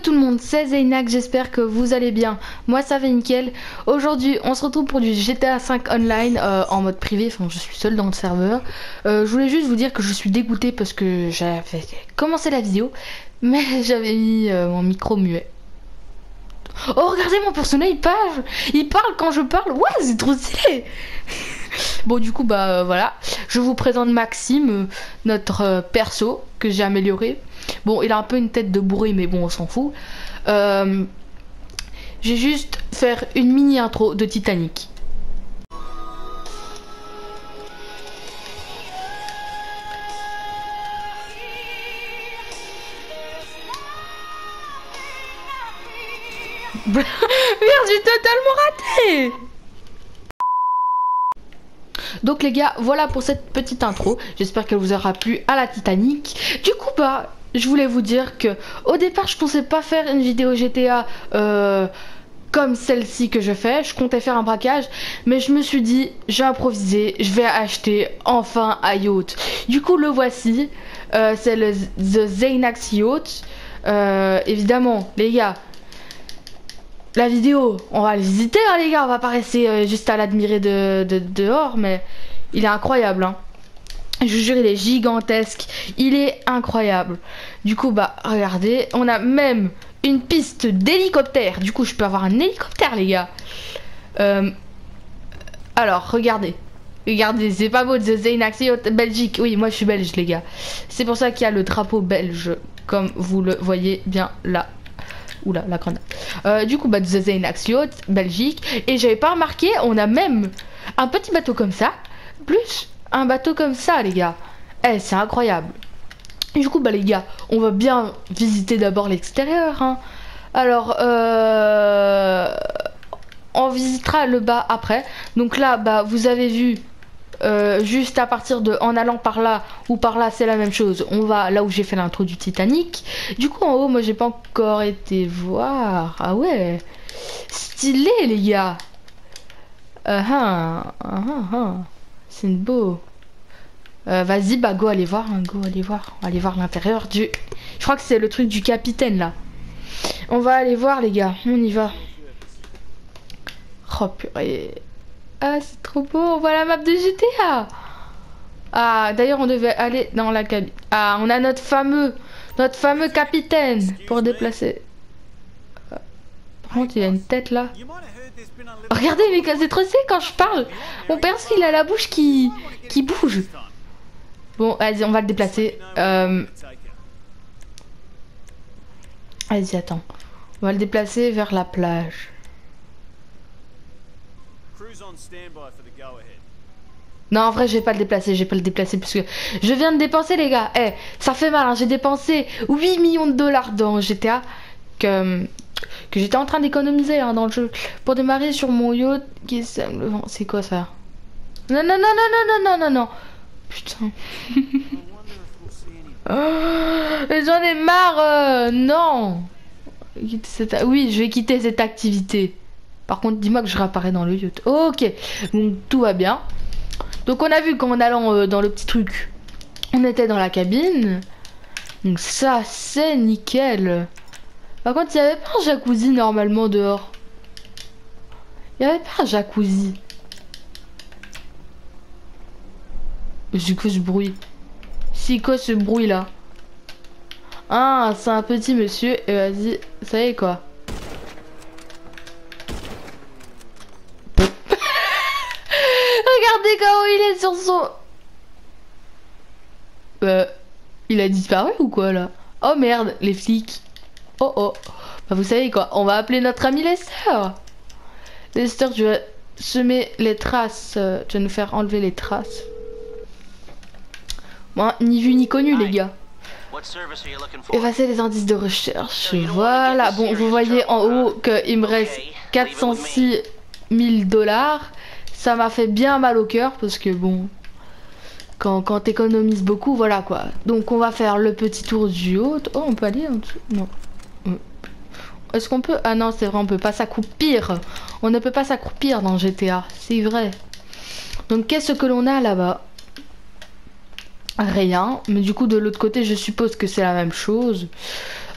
Tout le monde, c'est Zeynak, j'espère que vous allez bien. Moi ça va nickel. Aujourd'hui on se retrouve pour du GTA 5 online euh, en mode privé, enfin je suis seul dans le serveur. Euh, je voulais juste vous dire que je suis dégoûté parce que j'avais commencé la vidéo, mais j'avais mis euh, mon micro muet. Oh regardez mon personnage il parle Il parle quand je parle Ouais c'est trop stylé Bon du coup bah voilà Je vous présente Maxime Notre perso que j'ai amélioré Bon, il a un peu une tête de bourré, mais bon, on s'en fout. Euh, J'ai juste faire une mini intro de Titanic. Merde, j'ai totalement raté donc les gars, voilà pour cette petite intro. J'espère qu'elle vous aura plu à la Titanic. Du coup, bah, je voulais vous dire que au départ, je pensais pas faire une vidéo GTA euh, comme celle-ci que je fais. Je comptais faire un braquage, mais je me suis dit, j'ai improvisé, je vais acheter enfin un yacht. Du coup, le voici. Euh, c'est le The Zaynax Yacht. Euh, évidemment, les gars, la vidéo, on va le visiter, hein, les gars. On va pas rester juste à l'admirer de, dehors, mais il est incroyable. Hein. Je vous jure, il est gigantesque. Il est incroyable. Du coup, bah, regardez. On a même une piste d'hélicoptère. Du coup, je peux avoir un hélicoptère, les gars. Euh, alors, regardez. Regardez, c'est pas beau, The Zaynax Belgique. Oui, moi je suis belge, les gars. C'est pour ça qu'il y a le drapeau belge, comme vous le voyez bien là. Oula, la grenade. Euh, du coup, bah, The Zaynax Belgique. Et j'avais pas remarqué, on a même un petit bateau comme ça. Plus un bateau comme ça, les gars. Eh, c'est incroyable. Du coup, bah les gars, on va bien visiter d'abord l'extérieur. Hein. Alors, euh, on visitera le bas après. Donc là, bah vous avez vu, euh, juste à partir de, en allant par là ou par là, c'est la même chose. On va là où j'ai fait l'intro du Titanic. Du coup, en haut, moi, j'ai pas encore été voir. Ah ouais, stylé les gars. Uh -huh. Uh. C'est beau. Euh, Vas-y, bah go, allez voir, hein, go, allez voir. On aller voir l'intérieur du... Je crois que c'est le truc du capitaine, là. On va aller voir, les gars. On y va. Oh, purée. Ah, c'est trop beau. On voit la map de GTA. Ah, d'ailleurs, on devait aller dans la cabine. Ah, on a notre fameux... Notre fameux capitaine pour déplacer. Contre, il a une tête, là. Regardez, mais c'est trop stylé quand je parle. Mon perso, il a la bouche qui, qui bouge. Bon, vas-y, on va le déplacer. Euh... Vas-y, attends. On va le déplacer vers la plage. Non, en vrai, je vais pas le déplacer, je vais pas le déplacer parce que je viens de dépenser, les gars. Eh, ça fait mal, hein. j'ai dépensé 8 millions de dollars dans GTA que, que j'étais en train d'économiser hein, dans le jeu pour démarrer sur mon yacht qui. C'est quoi ça? Non, non, non, non, non, non, non, non, non. Putain. oh, J'en ai marre. Euh, non. Oui, je vais quitter cette activité. Par contre, dis-moi que je réapparais dans le yacht. Ok. Donc, tout va bien. Donc, on a vu qu'en allant euh, dans le petit truc, on était dans la cabine. Donc, ça, c'est nickel. Par contre, il n'y avait pas un jacuzzi normalement dehors. Il n'y avait pas un jacuzzi. C'est quoi ce bruit C'est quoi ce bruit là Ah, c'est un petit monsieur. Et vas-y, ça y est quoi Regardez comment il est sur son... Euh, il a disparu ou quoi là? Oh merde, les flics. Oh oh. Bah vous savez quoi, on va appeler notre ami Lester. Lester, tu vas semer les traces. Euh, tu vas nous faire enlever les traces. Bon, ni vu ni connu, les gars. Effacer les indices de recherche. Voilà. Bon, vous voyez en haut qu'il me reste 406 000 dollars. Ça m'a fait bien mal au cœur parce que bon, quand, quand t'économises beaucoup, voilà quoi. Donc on va faire le petit tour du haut. Oh, on peut aller en dessous? Non. Est-ce qu'on peut Ah non, c'est vrai, on peut pas s'accroupir. On ne peut pas s'accroupir dans GTA, c'est vrai. Donc qu'est-ce que l'on a là-bas? Rien. Mais du coup, de l'autre côté, je suppose que c'est la même chose.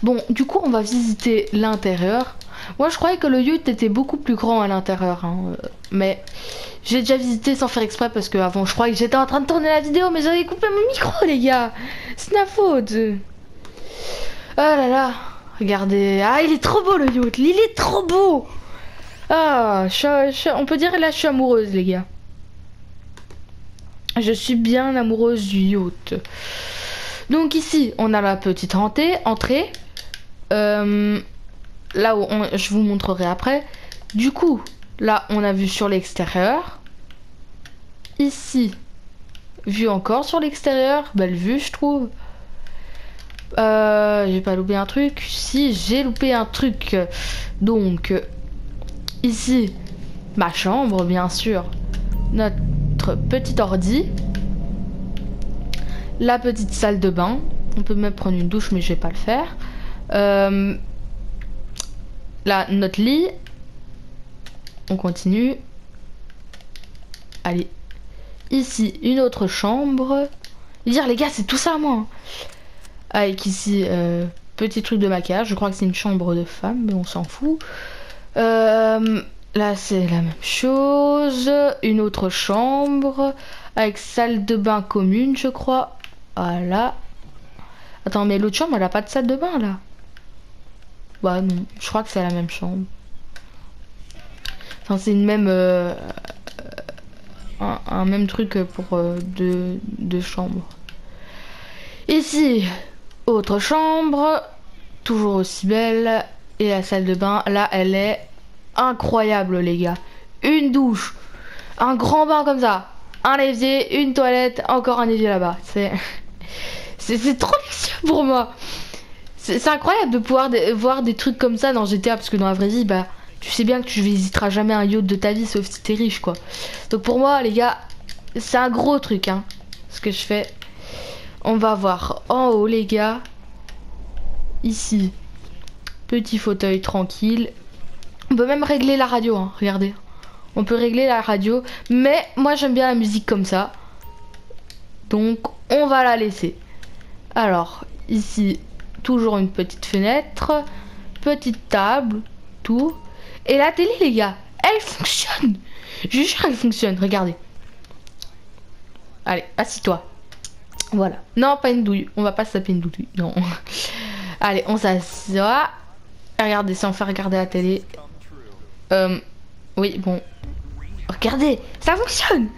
Bon, du coup, on va visiter l'intérieur. Moi, je croyais que le yacht était beaucoup plus grand à l'intérieur. Hein, euh, mais j'ai déjà visité sans faire exprès parce que avant, je croyais que j'étais en train de tourner la vidéo, mais j'avais coupé mon micro, les gars. C'est ma faute. Oh là là. Regardez. Ah, il est trop beau, le yacht. Il est trop beau. Ah, on peut dire là, je suis amoureuse, les gars. Je suis bien amoureuse du yacht. Donc ici, on a la petite entrée. entrée. Euh, là où je vous montrerai après. Du coup, là, on a vu sur l'extérieur. Ici, vue encore sur l'extérieur. Belle vue, je trouve. Euh, j'ai pas loupé un truc. Si, j'ai loupé un truc. Donc, ici, ma chambre, bien sûr. Notre petit ordi. La petite salle de bain. On peut même prendre une douche, mais je vais pas le faire. Euh, là, notre lit. On continue. Allez. Ici, une autre chambre. Dire, les gars, c'est tout ça, moi. Avec ici, euh, petit truc de maquillage. Je crois que c'est une chambre de femme, mais on s'en fout. Euh, là, c'est la même chose. Une autre chambre. Avec salle de bain commune, je crois. Voilà. Attends, mais l'autre chambre, elle a pas de salle de bain, là. Bah non, je crois que c'est la même chambre. Enfin, c'est une même... Euh, un, même truc pour deux chambres. Ici, autre chambre. Toujours aussi belle. Et la salle de bain, là, elle est incroyable, les gars. Une douche. Un grand bain comme ça. Un évier, une toilette, encore un évier là-bas. C'est... C'est trop luxueux pour moi. C'est incroyable de pouvoir voir des trucs comme ça dans GTA parce que dans la vraie vie, bah, tu sais bien que tu visiteras jamais un yacht de ta vie sauf si t'es riche, quoi. Donc pour moi, les gars, c'est un gros truc, hein, ce que je fais. On va voir en haut, les gars. Ici, petit fauteuil tranquille. On peut même régler la radio, hein, regardez. On peut régler la radio, mais moi j'aime bien la musique comme ça. Donc on va la laisser. Alors, ici, toujours une petite fenêtre, petite table, tout. Et la télé, les gars, elle fonctionne. Je jure, elle fonctionne. Regardez. Allez, assis-toi. Voilà. Non, pas une douille. On va pas se taper une douille. Non. Allez, on s'assoit. Regardez, sans faire regarder la télé. Euh, oui, bon. Regardez, ça fonctionne.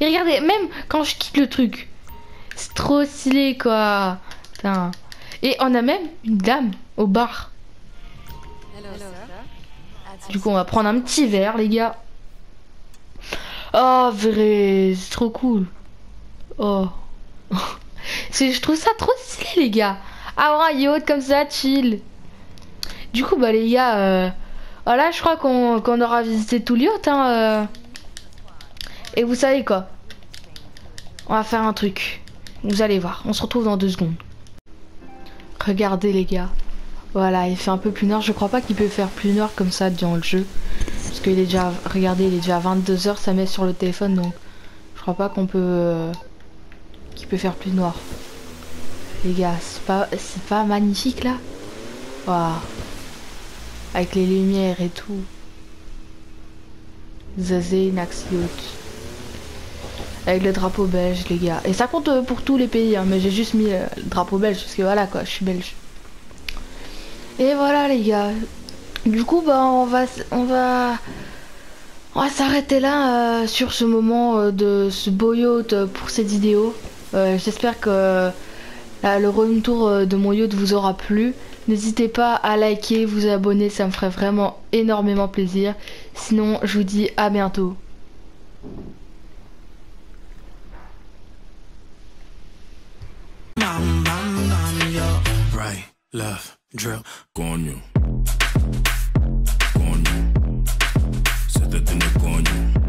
Et regardez, même quand je quitte le truc, c'est trop stylé, quoi. Et on a même une dame au bar. Du coup, on va prendre un petit verre, les gars. Oh, vrai, c'est trop cool. Oh. Je trouve ça trop stylé, les gars. Avoir un yacht comme ça, chill. Du coup, bah, les gars, euh... voilà, je crois qu'on aura visité tout le hein. Euh. Et vous savez quoi? On va faire un truc. Vous allez voir, on se retrouve dans deux secondes. Regardez les gars. Voilà, il fait un peu plus noir. Je crois pas qu'il peut faire plus noir comme ça dans le jeu. Parce qu'il est déjà... Regardez, il est déjà 22h, ça met sur le téléphone. Donc, je crois pas qu'on peut... Peut faire plus noir. Les gars, c'est pas, pas magnifique là? Waouh. Avec les lumières et tout. Zazé Naxiot. Avec le drapeau belge, les gars. Et ça compte euh, pour tous les pays, hein, mais j'ai juste mis euh, le drapeau belge parce que voilà quoi, je suis belge. Et voilà les gars. Du coup, bah on va, on va, on va s'arrêter là euh, sur ce moment de ce beau yacht pour cette vidéo. J'espère que le retour de mon yacht vous aura plu. N'hésitez pas à liker, vous abonner, ça me ferait vraiment énormément plaisir. Sinon, je vous dis à bientôt. Right, left, drill. Coño. Coño. Coño.